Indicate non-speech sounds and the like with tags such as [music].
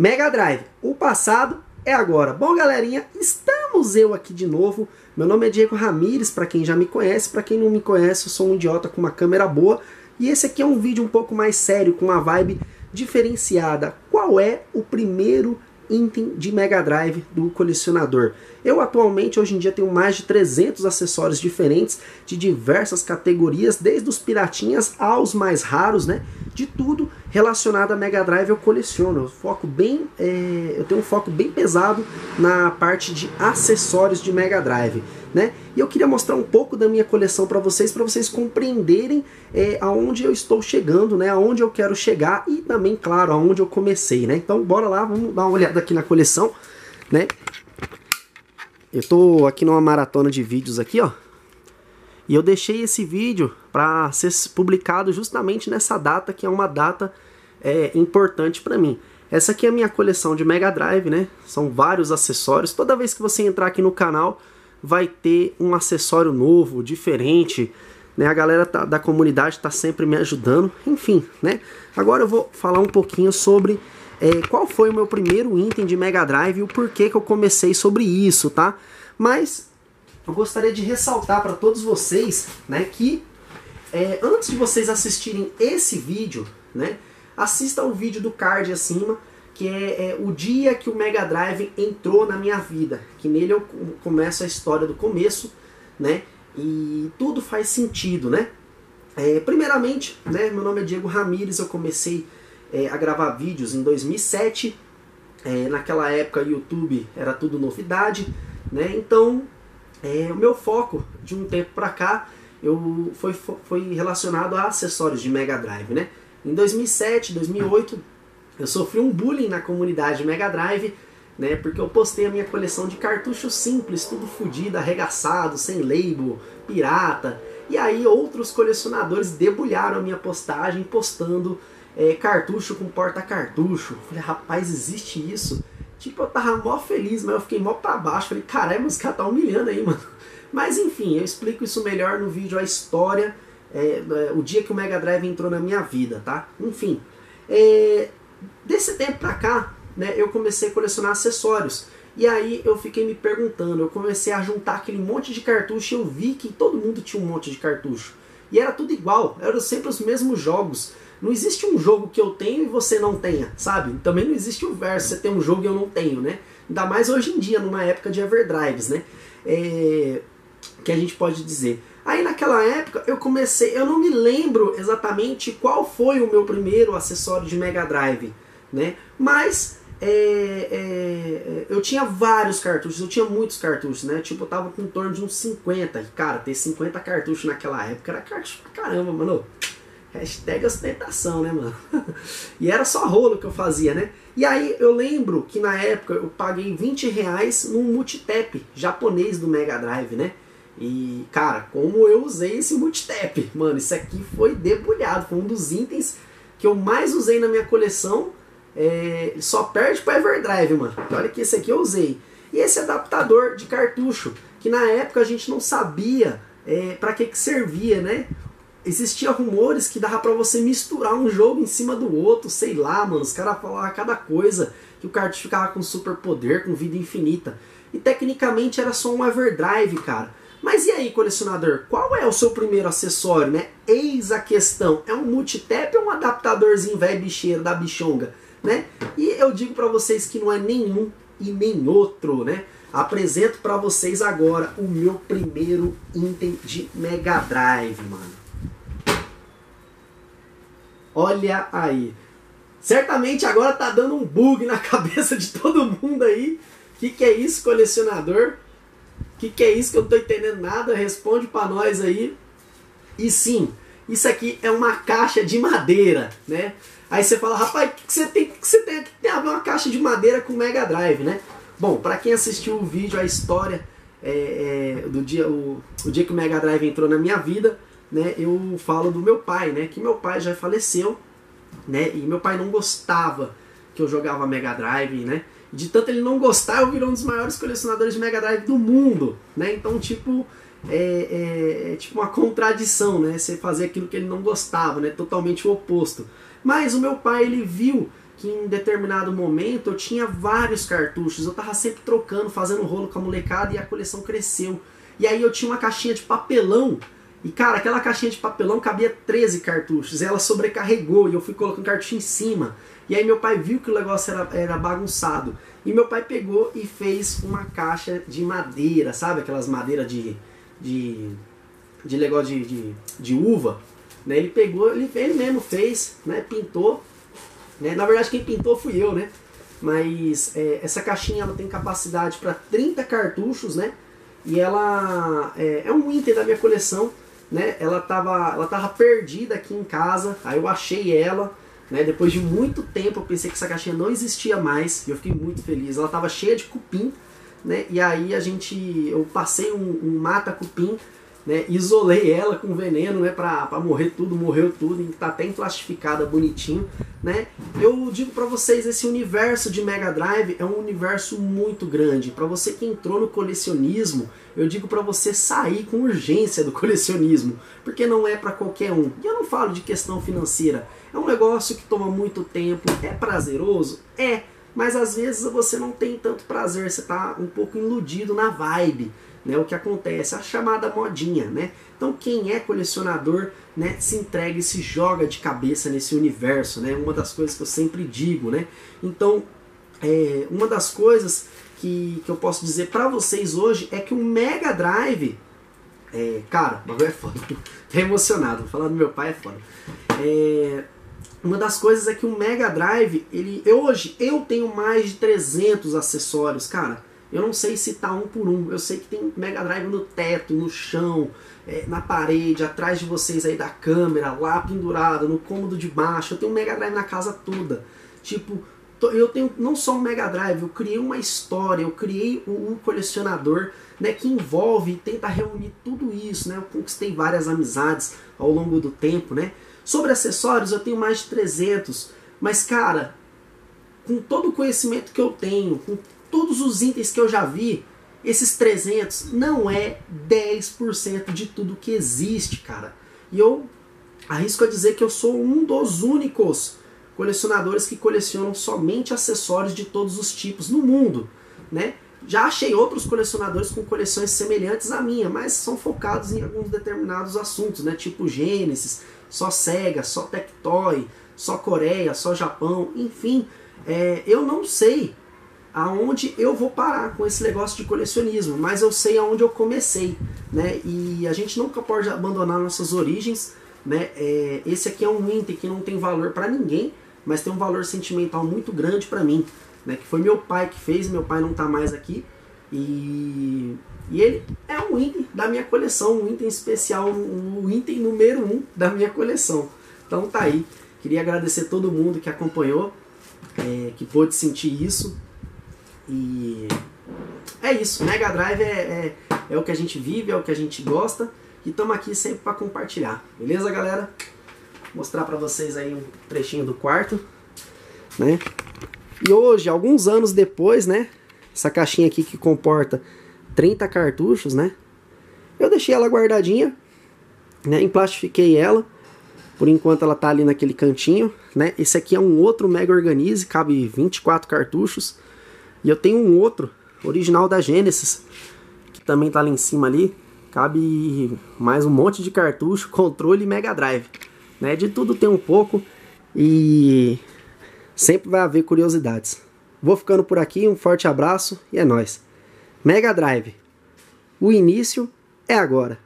Mega Drive, o passado é agora. Bom, galerinha, estamos eu aqui de novo. Meu nome é Diego Ramires, para quem já me conhece, para quem não me conhece, eu sou um idiota com uma câmera boa. E esse aqui é um vídeo um pouco mais sério, com uma vibe diferenciada. Qual é o primeiro item de Mega Drive do colecionador. Eu atualmente, hoje em dia, tenho mais de 300 acessórios diferentes de diversas categorias, desde os piratinhas aos mais raros, né? De tudo relacionado a Mega Drive eu coleciono. Eu, foco bem, é, eu tenho um foco bem pesado na parte de acessórios de Mega Drive né? E eu queria mostrar um pouco da minha coleção para vocês, para vocês compreenderem é, aonde eu estou chegando, né? Aonde eu quero chegar e também, claro, aonde eu comecei, né? Então, bora lá, vamos dar uma olhada aqui na coleção, né? Eu tô aqui numa maratona de vídeos aqui, ó. E eu deixei esse vídeo para ser publicado justamente nessa data, que é uma data é, importante para mim. Essa aqui é a minha coleção de Mega Drive, né? São vários acessórios. Toda vez que você entrar aqui no canal, vai ter um acessório novo, diferente. Né? A galera tá, da comunidade está sempre me ajudando. Enfim, né? Agora eu vou falar um pouquinho sobre é, qual foi o meu primeiro item de Mega Drive e o porquê que eu comecei sobre isso, tá? Mas eu gostaria de ressaltar para todos vocês, né, que é, antes de vocês assistirem esse vídeo, né, assista o vídeo do card acima, que é, é, o dia que o Mega Drive entrou na minha vida, que nele eu começo a história do começo, né? E tudo faz sentido, né? É, primeiramente, né, meu nome é Diego Ramires, eu comecei é, a gravar vídeos em 2007. É, naquela época, YouTube era tudo novidade, né? Então, é, o meu foco de um tempo para cá eu, foi, foi relacionado a acessórios de Mega Drive, né? Em 2007, 2008 eu sofri um bullying na comunidade Mega Drive, né? Porque eu postei a minha coleção de cartuchos simples, tudo fodido, arregaçado, sem label, pirata. E aí outros colecionadores debulharam a minha postagem postando é, cartucho com porta-cartucho. Falei, rapaz, existe isso? Tipo, eu tava mó feliz, mas eu fiquei mó pra baixo. Falei, caramba, os caras tá humilhando aí, [laughs] mano. Mas enfim, eu explico isso melhor no vídeo, a história, é, é, o dia que o Mega Drive entrou na minha vida, tá? Enfim, é, Desse tempo pra cá, né, eu comecei a colecionar acessórios. E aí eu fiquei me perguntando, eu comecei a juntar aquele monte de cartucho e eu vi que todo mundo tinha um monte de cartucho. E era tudo igual, eram sempre os mesmos jogos. Não existe um jogo que eu tenho e você não tenha, sabe? Também não existe o verso, você tem um jogo e eu não tenho, né? Ainda mais hoje em dia, numa época de Everdrives, né? É... Que a gente pode dizer. Aí naquela época eu comecei, eu não me lembro exatamente qual foi o meu primeiro acessório de Mega Drive, né? Mas é, é, eu tinha vários cartuchos, eu tinha muitos cartuchos, né? Tipo, eu tava com em torno de uns 50. E, cara, ter 50 cartuchos naquela época era cartucho pra caramba, mano. Hashtag ostentação, né, mano? [laughs] e era só rolo que eu fazia, né? E aí eu lembro que na época eu paguei 20 reais num multitap japonês do Mega Drive, né? E, cara, como eu usei esse multitap, mano, isso aqui foi debulhado, foi um dos itens que eu mais usei na minha coleção, é, só perde para Everdrive, mano. Olha que esse aqui eu usei. E esse adaptador de cartucho, que na época a gente não sabia é, para que, que servia, né? Existia rumores que dava para você misturar um jogo em cima do outro, sei lá, mano. Os caras falavam cada coisa, que o cartucho ficava com super poder, com vida infinita. E tecnicamente era só um Everdrive, cara. Mas e aí, colecionador, qual é o seu primeiro acessório, né? Eis a questão, é um multitap ou um adaptadorzinho velho bicheiro da bichonga, né? E eu digo para vocês que não é nenhum e nem outro, né? Apresento para vocês agora o meu primeiro item de Mega Drive, mano. Olha aí. Certamente agora tá dando um bug na [laughs] cabeça de todo mundo aí. O que, que é isso, colecionador? que, que é isso que eu não estou entendendo nada? Responde para nós aí. E sim, isso aqui é uma caixa de madeira, né? Aí você fala, rapaz, o que, que você tem que você tem tem uma caixa de madeira com Mega Drive, né? Bom, para quem assistiu o vídeo, a história é, é, do dia, o, o dia que o Mega Drive entrou na minha vida, né? Eu falo do meu pai, né? Que meu pai já faleceu, né? E meu pai não gostava que eu jogava Mega Drive, né? de tanto ele não gostar, eu virou um dos maiores colecionadores de Mega Drive do mundo, né? Então, tipo, é, é, é, tipo uma contradição, né? Você fazer aquilo que ele não gostava, né? Totalmente o oposto. Mas o meu pai, ele viu que em determinado momento eu tinha vários cartuchos, eu tava sempre trocando, fazendo rolo com a molecada e a coleção cresceu. E aí eu tinha uma caixinha de papelão, e cara, aquela caixinha de papelão cabia 13 cartuchos, ela sobrecarregou e eu fui colocando cartucho em cima. E aí meu pai viu que o negócio era, era bagunçado. E meu pai pegou e fez uma caixa de madeira, sabe? Aquelas madeiras de, de, de negócio de, de, de uva. Né? Ele pegou, ele, ele mesmo fez, né? pintou né? Na verdade, quem pintou fui eu, né? Mas é, essa caixinha ela tem capacidade para 30 cartuchos, né? E ela é, é, um item da minha coleção, né? Ela tava, ela tava perdida aqui em casa, aí eu achei ela, né? Depois de muito tempo eu pensei que essa caixinha não existia mais e eu fiquei muito feliz. Ela tava cheia de cupim, né? E aí a gente, eu passei um, um mata cupim né, isolei ela com veneno, né, pra, morrer tudo, morreu tudo, tá até emplastificada bonitinho, né. Eu digo para vocês, esse universo de Mega Drive é um universo muito grande. Para você que entrou no colecionismo, eu digo para você sair com urgência do [laughs] colecionismo, porque não é para qualquer um. E eu não falo de questão financeira. É um negócio que toma muito tempo, é prazeroso? É, mas às vezes você não tem tanto prazer, você tá um pouco iludido na vibe né, o que acontece, a chamada modinha, né? Então quem é colecionador, né, se entrega e se joga de cabeça nesse universo, né? Uma das coisas que eu sempre digo, né? Então, é, uma das coisas que, que eu posso dizer para vocês hoje é que o Mega Drive, é, cara, o bagulho é foda, [laughs] tô emocionado, falar do meu pai é foda. É, uma das coisas é que o Mega Drive, ele, eu, hoje eu tenho mais de 300 acessórios, cara. Eu não sei citar um por um. Eu sei que tem Mega Drive no teto, no chão, é, na parede, atrás de vocês aí da câmera, lá pendurado, no cômodo de baixo. Eu tenho um Mega Drive na casa toda. Tipo, eu tenho não só um Mega Drive, eu criei uma história, eu criei um, colecionador né, que envolve e tenta reunir tudo isso. Né? Eu conquistei várias amizades ao longo do tempo. Né? Sobre acessórios, eu tenho mais de 300. Mas, cara, com todo o conhecimento que eu tenho, com todos os itens que eu já vi, esses 300 não é 10% de tudo que existe, cara. E eu arrisco a dizer que eu sou um dos únicos colecionadores que colecionam somente acessórios de todos os tipos no mundo, né? Já achei outros colecionadores com coleções semelhantes à minha, mas são focados em alguns determinados assuntos, né? Tipo Genesis, só Sega, só Tectoy, só Coreia, só Japão, enfim. É, eu não sei aonde eu vou parar com esse negócio de colecionismo, mas eu sei aonde eu comecei, né? E a gente nunca pode abandonar nossas origens, né? É, esse aqui é um item que não tem valor para ninguém, mas tem um valor sentimental muito grande para mim, né? Que foi meu pai que fez, meu pai não tá mais aqui e, e ele é um item da minha coleção, um item especial, um, um item número um da minha coleção. Então tá aí. Queria agradecer todo mundo que acompanhou, é, que pôde sentir isso, e é isso, Mega Drive é, é, é, o que a gente vive, é o que a gente gosta e estamos aqui sempre para compartilhar, beleza galera? Vou mostrar para vocês aí um trechinho do quarto, né? E hoje, alguns anos depois, né? Essa caixinha aqui que comporta 30 cartuchos, né? Eu deixei ela guardadinha, né? Emplastifiquei ela. Por enquanto ela tá ali naquele cantinho, né? Esse aqui é um outro Mega Organize, cabe 24 cartuchos. E eu tenho um outro, original da Genesis, que também tá ali em cima ali. Cabe mais um monte de cartucho, [laughs] controle e Mega Drive. Né? De tudo tem um pouco e sempre vai haver curiosidades. Vou ficando por aqui, um forte abraço e é nóis. Mega Drive. O início é agora.